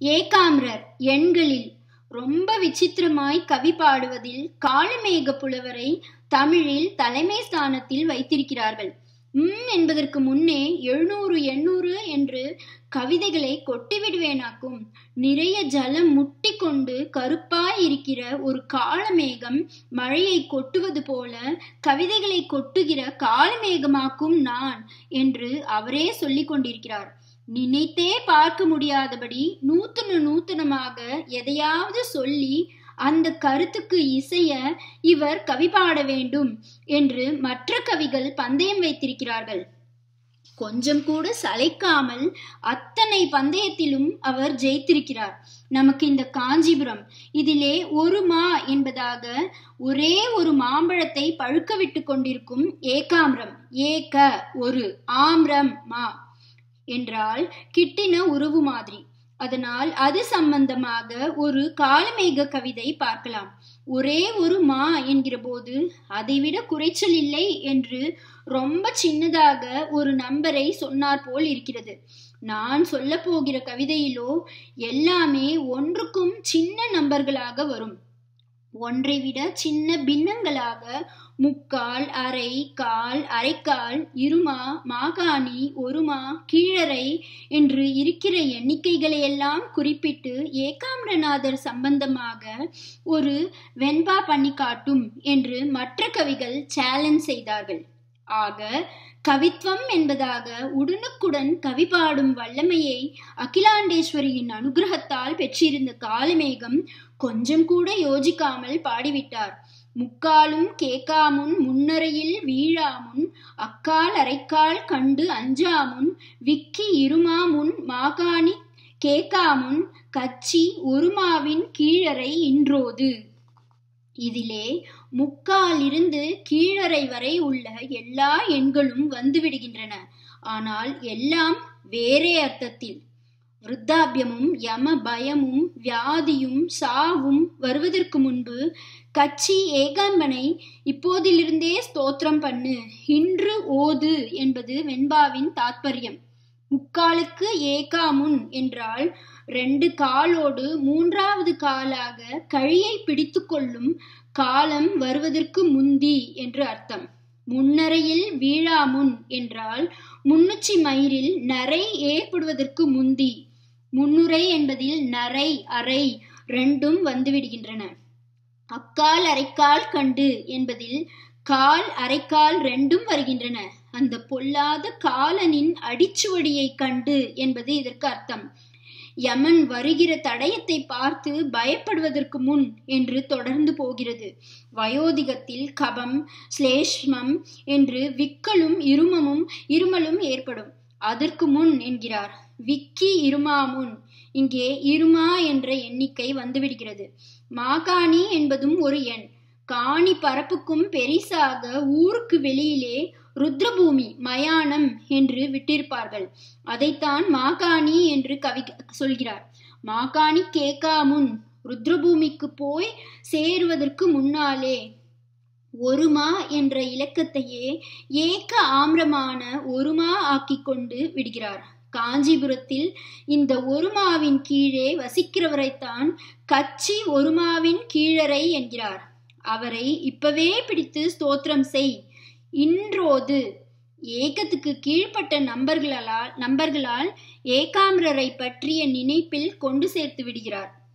ஏகாம்ரர் எண்களில் ரொம்ப விசித்திரமாய் கவி பாடுவதில் காளமேக புலவரை தமிழில் தலைமை ஸ்தானத்தில் வைத்திருக்கிறார்கள். உம் என்பதற்கு முன்னே எழுநூறு எண்ணூறு என்று கவிதைகளை கொட்டிவிடுவேனாக்கும். நிறைய ஜலம் முட்டி கொண்டு கருப்பாய் இருக்கிற ஒரு காளமேகம் மழையை கொட்டுவது போல கவிதைகளை கொட்டுகிற காளமேகமாக்கும் நான் என்று அவரே சொல்லிக் கொண்டிருக்கிறார். நினைத்தே பார்க்க முடியாதபடி நூத்தன நூத்தனமாக எதையாவது சொல்லி அந்த கருத்துக்கு இசைய இவர் கவி பாட வேண்டும் என்று மற்ற கவிகள் பந்தயம் வைத்திருக்கிறார்கள். கொஞ்சம் கூட சளைக்காமல் அத்தனை பந்தயத்திலும் அவர் ஜெயித்திருக்கிறார். நமக்கு இந்த காஞ்சிபுரம் இதிலே ஒரு மா என்பதாக ஒரே ஒரு மாம்பழத்தை பழுக்க விட்டு கொண்டிருக்கும் ஏகாம்ரம் ஏக ஒரு ஆம்ரம் மா. என்றால் கிட்டின உறவு மாதிரி. அதனால் அது சம்பந்தமாக ஒரு காலமேக கவிதை பார்க்கலாம். ஒரே ஒரு மா என்கிற போது அதைவிட குறைச்சல் இல்லை என்று ரொம்ப சின்னதாக ஒரு நம்பரை சொன்னார் போல் இருக்கிறது. நான் சொல்ல போகிற கவிதையிலோ எல்லாமே ஒன்றுக்கும் சின்ன நம்பர்களாக வரும். ஒன்றை விட சின்ன பின்னங்களாக முக்கால் அரை கால் அரைக்கால் இருமா மாகாணி ஒருமா கீழரை என்று இருக்கிற எண்ணிக்கைகளை எல்லாம் குறிப்பிட்டு ஏகாம்பரநாதர் சம்பந்தமாக ஒரு வெண்பா பண்ணி காட்டும் என்று மற்ற கவிகள் சேலஞ்ச் செய்தார்கள். ஆக கவித்துவம் என்பதாக உடனுக்குடன் கவி பாடும் வல்லமையை அகிலாண்டேஸ்வரியின் அனுகிரகத்தால் பெற்றிருந்த காலமேகம் கொஞ்சம் கூட யோசிக்காமல் பாடிவிட்டார். முக்காலும் கேட்காமுன் முன்னரையில் வீழாமுன் அக்கால் அரைக்கால் கண்டு அஞ்சாமுன் விக்கி இருமாமுன் மாகாணி கேட்காமுன் கச்சி ஒருமாவின் கீழறை இன்றோது. இதிலே முக்காலிருந்து கீழறை வரை உள்ள எல்லா எண்களும் வந்துவிடுகின்றன. ஆனால் எல்லாம் வேறே அர்த்தத்தில். விருத்தாபியமும் யம பயமும் வியாதியும் சாவும் வருவதற்கு முன்பு கட்சி ஏகாம்பனை இப்போதிலிருந்தே ஸ்தோத்திரம் பண்ணு. இன்று ஓது என்பது வெண்பாவின் தாத்பரியம். முக்காலுக்கு ஏகாமுன் என்றால் ரெண்டு காலோடு மூன்றாவது காலாக கழியை பிடித்து கொள்ளும் காலம் வருவதற்கு முந்தி என்று அர்த்தம். முன்னரையில் வீழாமுன் என்றால் முன்னுச்சி மயிரில் நரை ஏற்படுவதற்கு முந்தி. முன்னுரை என்பதில் நரை அறை ரெண்டும் வந்துவிடுகின்றன. அக்கால் அரைக்கால் கண்டு என்பதில் கால் அரைக்கால் ரெண்டும் வருகின்றன. அந்த பொல்லாத காலனின் அடிச்சுவடியை கண்டு என்பது இதற்கு அர்த்தம். யமன் வருகிற தடயத்தை பார்த்து பயப்படுவதற்கு முன் என்று தொடர்ந்து போகிறது. வயோதிகத்தில் கபம் ஸ்லேஷ்மம் என்று விக்கலும் இருமமும் இருமலும் ஏற்படும். அதற்கு முன் என்கிறார் விக்கி இருமா முன். இங்கே இருமா என்ற எண்ணிக்கை வந்துவிடுகிறது. மாகாணி என்பதும் ஒரு எண். காணி பரப்புக்கும் பெரிசாக ஊருக்கு வெளியிலே ருத்ரபூமி மயானம் என்று விட்டிருப்பார்கள். அதைத்தான் மாகாணி என்று கவி சொல்கிறார். மாகாணி கேட்காமுன் ருத்ரபூமிக்கு போய் சேருவதற்கு முன்னாலே ஒருமா என்ற இலக்கத்தையே ஏக்க ஆம்ரமான ஒருமா ஆக்கி கொண்டு விடுகிறார். காஞ்சிபுரத்தில் இந்த ஒருமாவின் கீழே வசிக்கிறவரைத்தான் கச்சி ஒருமாவின் கீழரை என்கிறார். அவரை இப்பவே பிடித்து ஸ்தோத்திரம் செய். இன்றோது. ஏகத்துக்கு கீழ்ப்பட்ட நம்பர்களால் நம்பர்களால் ஏகாம்பரரை பற்றிய நினைப்பில் கொண்டு சேர்த்து விடுகிறார்.